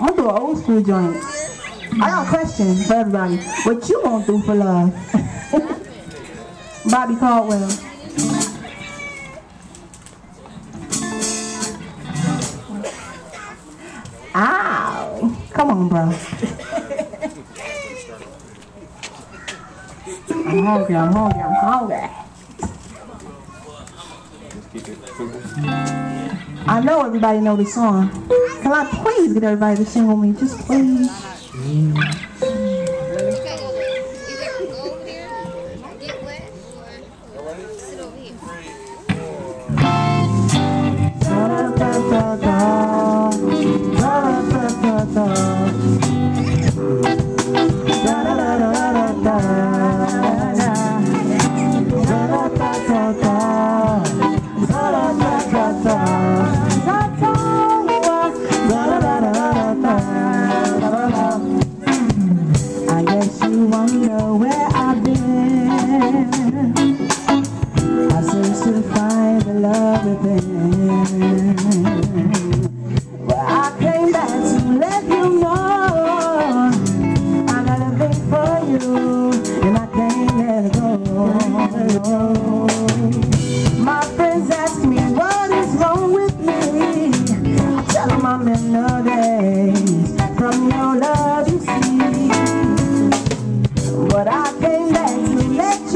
I'm doing old school joint. I got a question for everybody. What you gonna do for love? Bobby Caldwell. Ow. Come on, bro. I'm hungry, I'm hungry, I'm hungry. I know everybody know this song. Can I please get everybody to sing with me? Just please.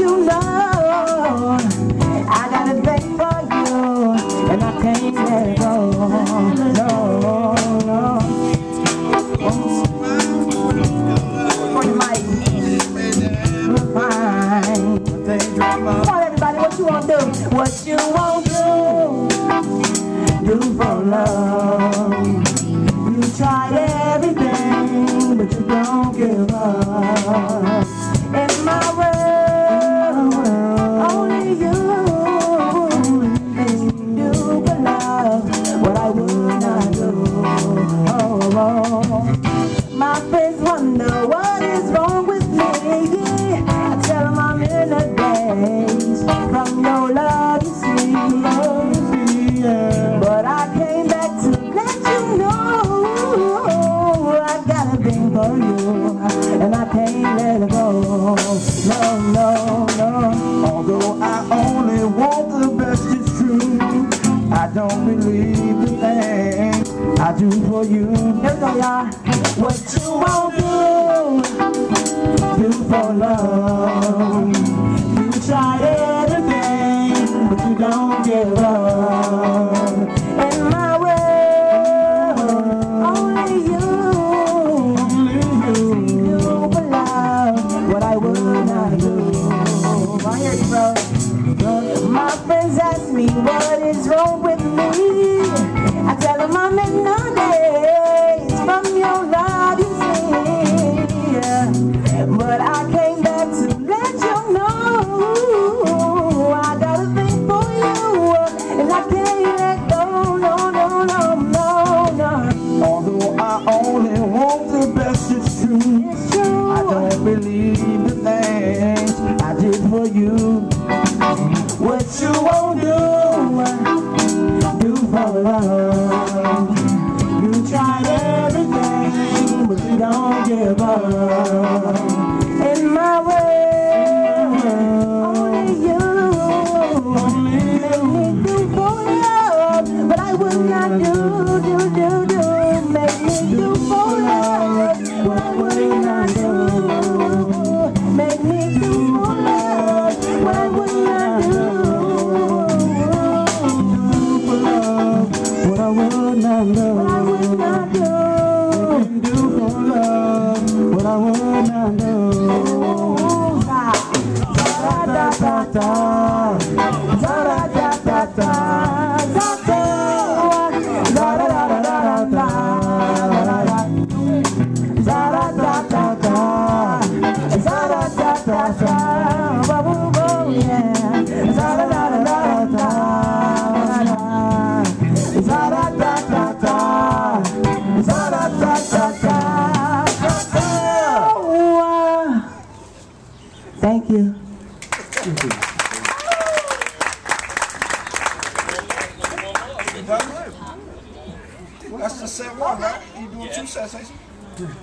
you know I got a thing for you and I can't let it go. No, no. Come everybody, what you want to do? What you want to do? Do for love.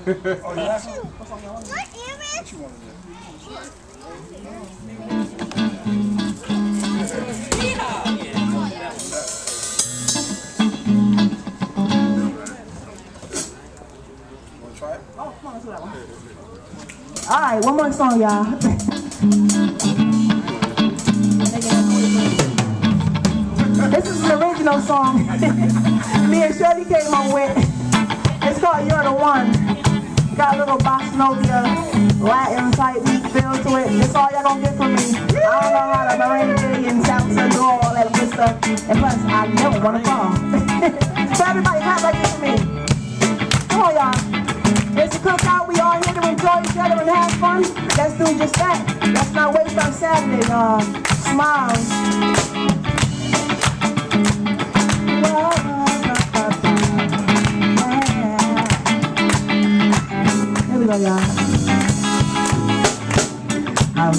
Oh, What you want to do? All right, one more song, y'all. this is an original song. Me and Shirley came on with. It's called You're the One. Got a little bossa nova, Latin type feel to it. That's all y'all gonna get from me. I don't know how to merengue and salsa do all that good stuff. And plus, I never wanna fall. so everybody clap like this for me. Come on, y'all. It's a cookout. We all here to enjoy each other and have fun. Let's do just that. Let's not waste our Saturday. Uh, smiles. Here we go, y'all. How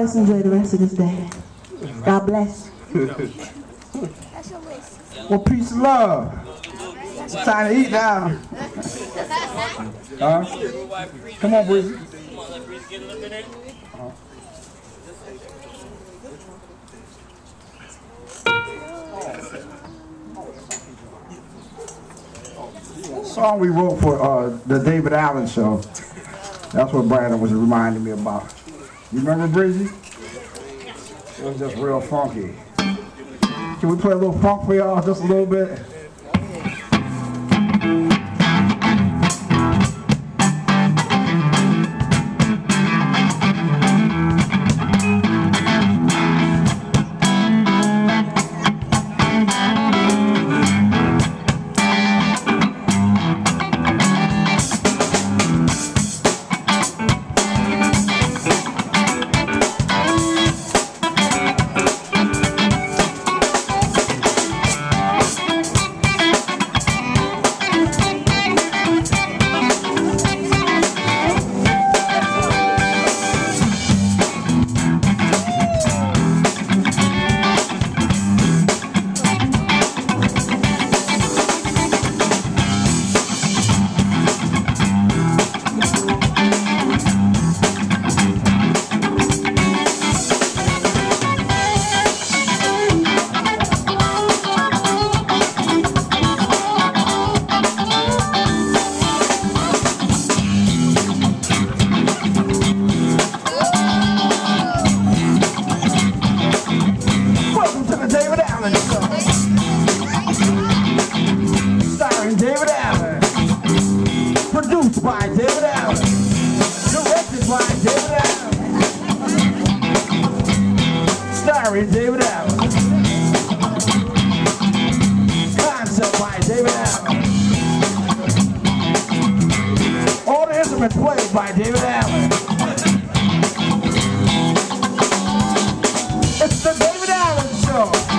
let's enjoy the rest of this day. God bless. Well, peace and love. It's time to eat now. Come on, Breezy. Song we wrote for uh, the David Allen show. That's what Brandon was reminding me about. You remember Breezy? It was just real funky. Can we play a little funk for y'all, just a little bit? instruments played by David Allen. It's the David Allen Show.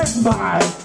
Written by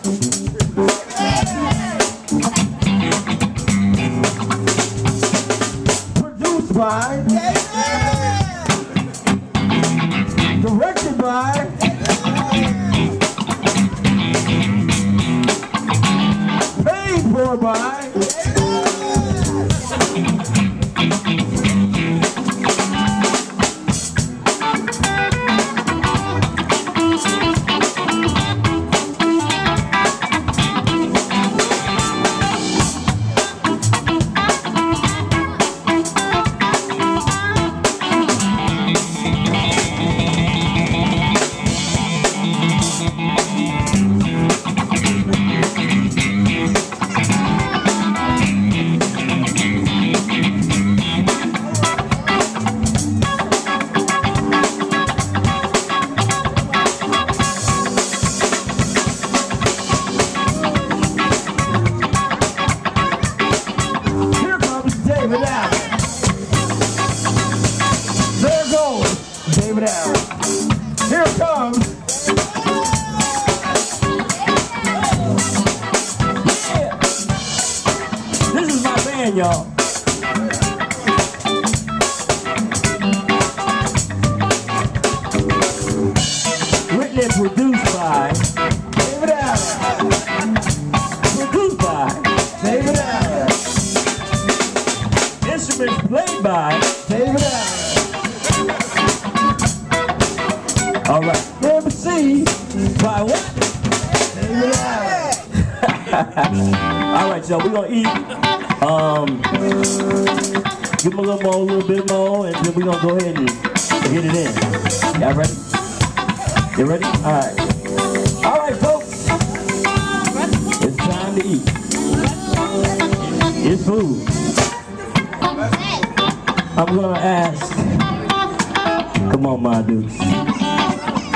on my dudes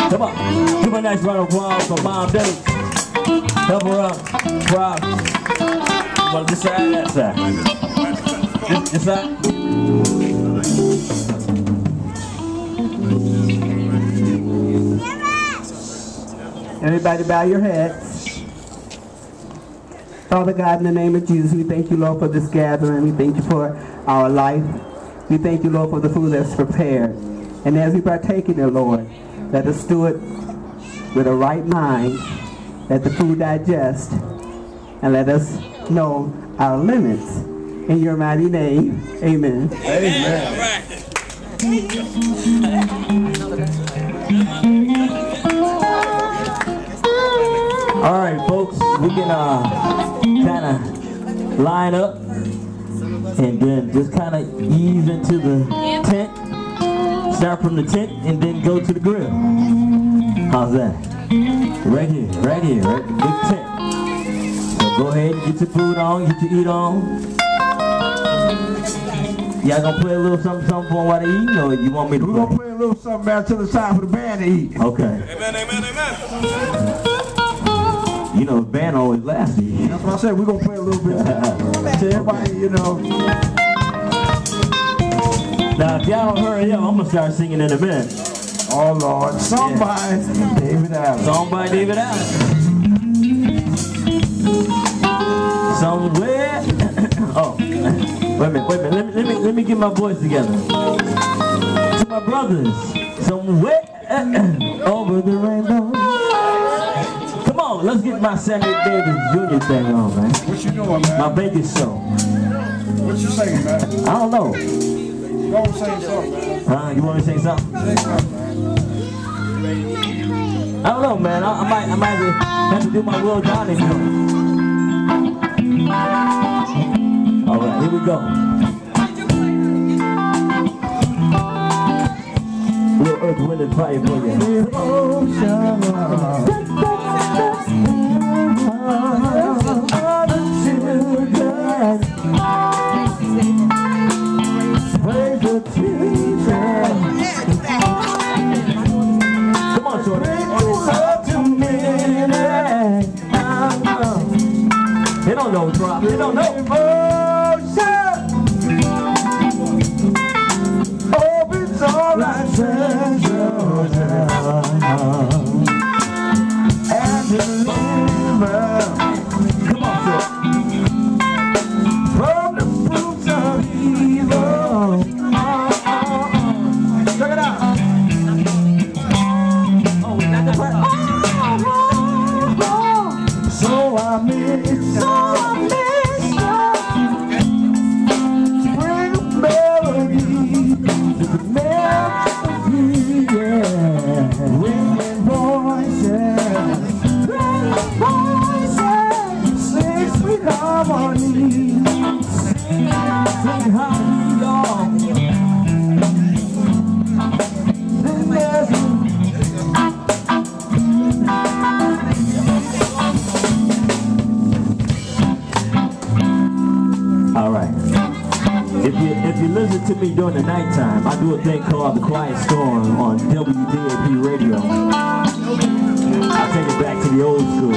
come on give a nice round of applause for mom Dukes help her up proud well, this side, that side. This, this side. Everybody bow your heads. Father God, in the name of Jesus, we thank you, Lord, for this gathering. We thank you for our life. We thank you, Lord, for the food that's prepared. And as we partake in it, Lord, let us do it with a right mind. Let the food digest. And let us know our limits. In your mighty name, amen. Amen. All right, folks, we can uh, kind of line up and then just kind of ease into the tent. Start from the tent and then go to the grill. How's that? Right here, right here, right big tent. So go ahead and get your food on, get your eat on. Y'all gonna play a little something, something for 'em while they eating, or you want me to We're play? gonna play a little something back to the time for the band to eat. Okay. Amen, amen, amen. You know, the band always lasts. That's what I said. We're gonna play a little bit. to everybody, you know. Now, if y'all don't hurry up, I'm gonna start singing in a minute. Oh Lord, somebody, David Allen. Song by David Allen. Somewhere. oh, wait a minute, wait a minute. Let me, let me, let me get my voice together. To my brothers, somewhere over the rainbow. Come on, let's get my Sammy Davis Jr. thing on, man. What you doing, man? My Vegas show. What you saying, man? I don't know. Something, man. You want to say something? I don't know, man. I, I might, I might have to do my Will Johnny joint. All right, here we go. Little Earth, Wind, and Fire for you. Come don't drop. They don't know. Do a thing called the Quiet Storm on WDAP radio. I take it back to the old school.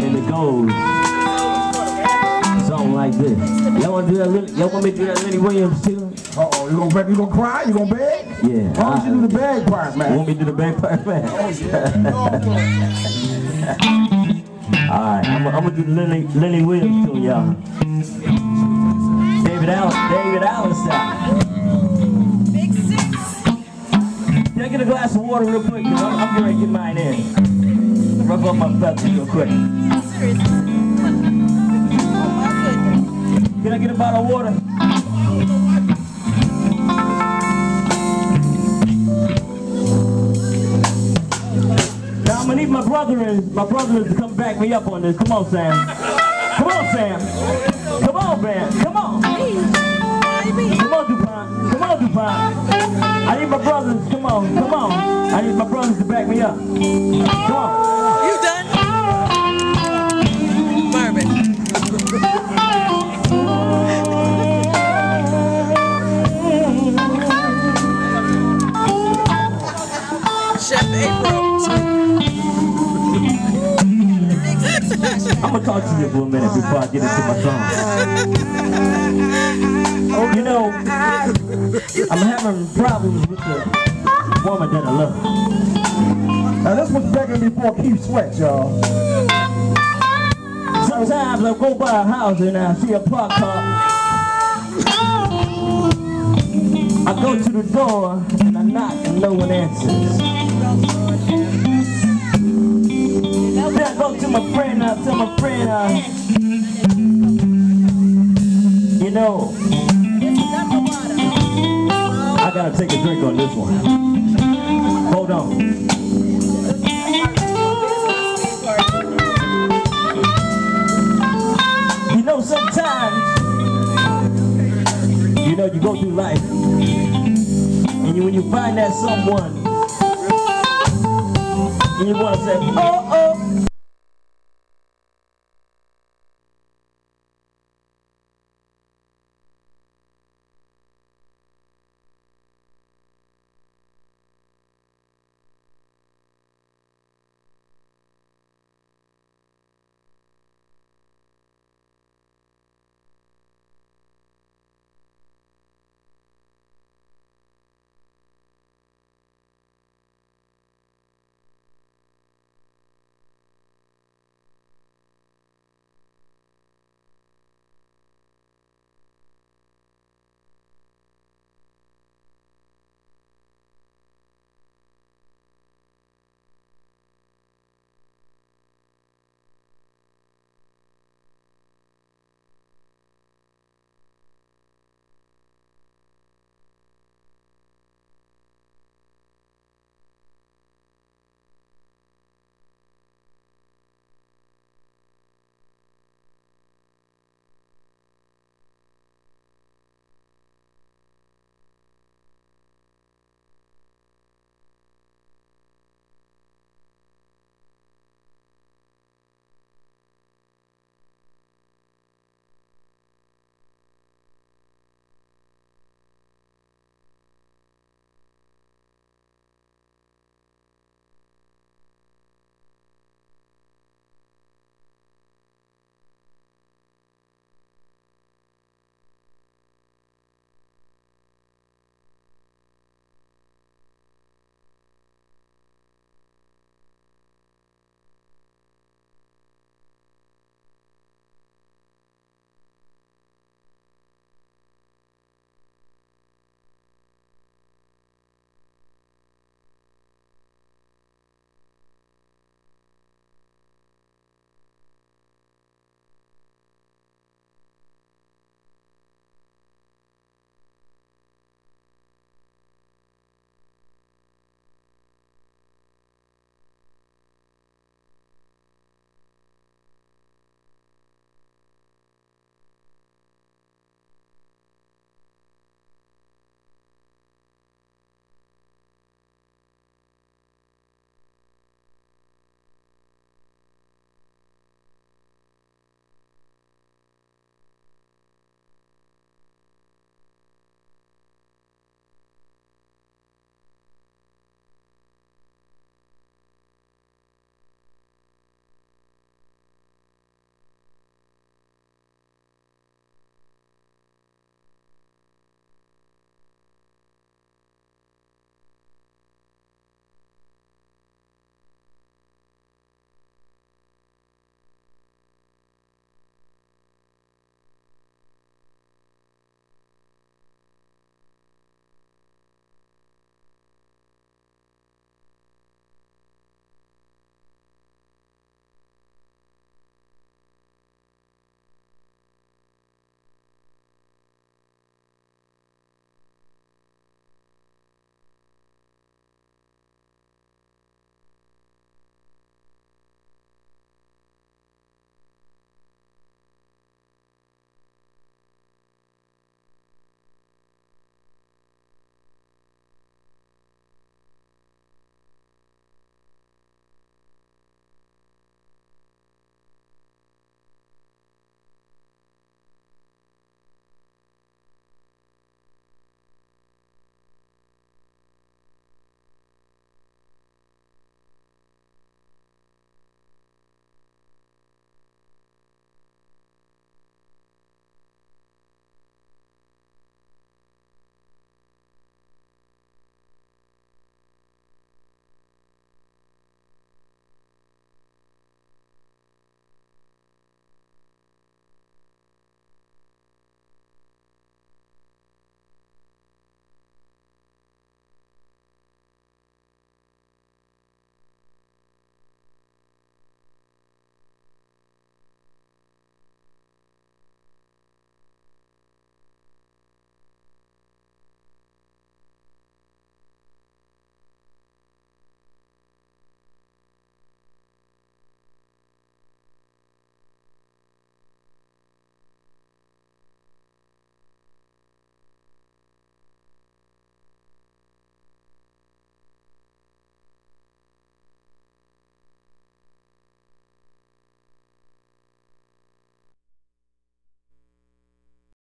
And it goes something like this. Y'all want to do that? Lily- Y'all want me to do that Lenny Williams too? Uh-oh, you gonna beg, you gonna cry? You gonna beg? Yeah. Why don't you do the bag part, man? Want me to do the bagpipe man? All right, I'm, I'm gonna do the Lenny, Lenny Williams tune, y'all. David Allen, David Allen style. Big six. Can I get a glass of water real quick? Cause I'm, I'm getting ready to get mine in. Rub up my feathers real quick. Serious. My goodness. Can I get a bottle of water? Now I'm gonna need my brother and my brother to come back me up on this. Come on, Sam. Come on, Sam. Come on, man. Come on. Come on, DuPont. Come on, DuPont. I need my brothers. Come on. Come on. I need my brothers to back me up. Come on. I'm gonna talk to you for a minute before I get into my song. Oh, you know, I'm having problems with the woman that I love. Now this was begging before Keith Sweat, y'all. Sometimes I go by a house and I see a parked car. I go to the door and I knock and no one answers. Then to my friend, I tell my friend, uh, you know, I gotta take a drink on this one. Hold on. You know, sometimes, you know, you go through life, and you, when you find that someone, and you want to say, oh,